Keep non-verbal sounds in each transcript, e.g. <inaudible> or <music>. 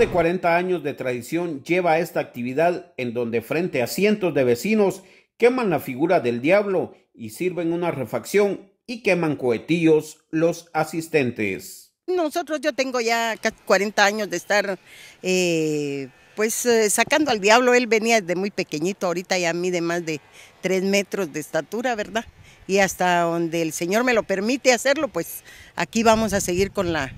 de 40 años de tradición lleva esta actividad en donde frente a cientos de vecinos queman la figura del diablo y sirven una refacción y queman cohetillos los asistentes. Nosotros yo tengo ya casi 40 años de estar eh, pues eh, sacando al diablo. Él venía desde muy pequeñito, ahorita ya mide más de 3 metros de estatura, ¿verdad? Y hasta donde el Señor me lo permite hacerlo, pues aquí vamos a seguir con la,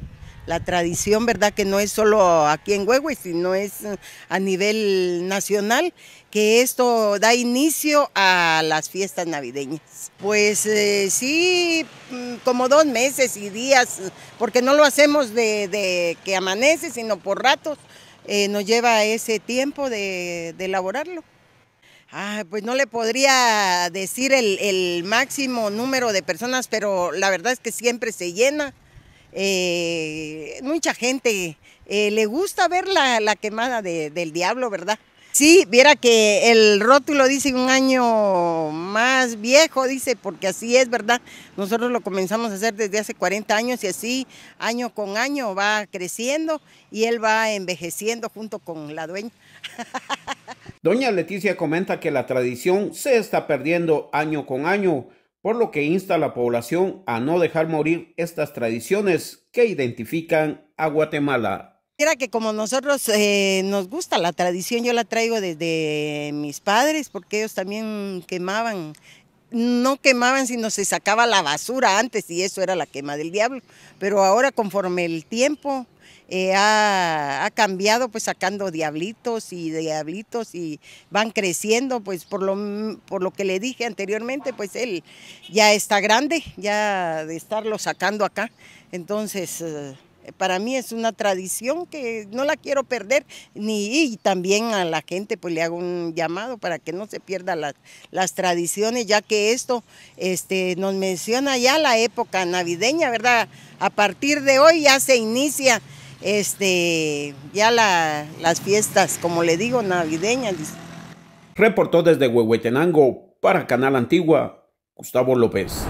la tradición, ¿verdad? Que no es solo aquí en Huehue, sino es eh, a nivel nacional, que esto da inicio a las fiestas navideñas. Pues eh, sí, mm, como dos meses y días, porque no lo hacemos de, que amanece, sino por ratos, eh, nos lleva ese tiempo de, elaborarlo. Ah, pues no le podría decir el, el máximo número de personas, pero la verdad es que siempre se llena eh, mucha gente eh, le gusta ver la, quemada del diablo, ¿verdad? Sí, viera que el rótulo dice un año más viejo, dice, porque así es, ¿verdad? Nosotros lo comenzamos a hacer desde hace 40 años y así año con año va creciendo y él va envejeciendo junto con la dueña. <laughs> Doña Leticia comenta que la tradición se está perdiendo año con año por lo que insta a la población a no dejar morir estas tradiciones que identifican a Guatemala. Era que como nosotros eh, nos gusta la tradición, yo la traigo desde mis padres, porque ellos también quemaban, no quemaban, sino se sacaba la basura antes y eso era la quema del diablo. Pero ahora conforme el tiempo eh, ha, cambiado pues sacando diablitos y diablitos y van creciendo pues por lo, por lo que le dije anteriormente pues él ya está grande ya de estarlo sacando acá entonces eh, para mí es una tradición que no la quiero perder, ni y también a la gente pues le hago un llamado para que no se pierdan las, las tradiciones, ya que esto este, nos menciona ya la época navideña, ¿verdad? A partir de hoy ya se inicia este, ya las fiestas, como le digo, navideñas. Reportó desde Huehuetenango para Canal Antigua, Gustavo López.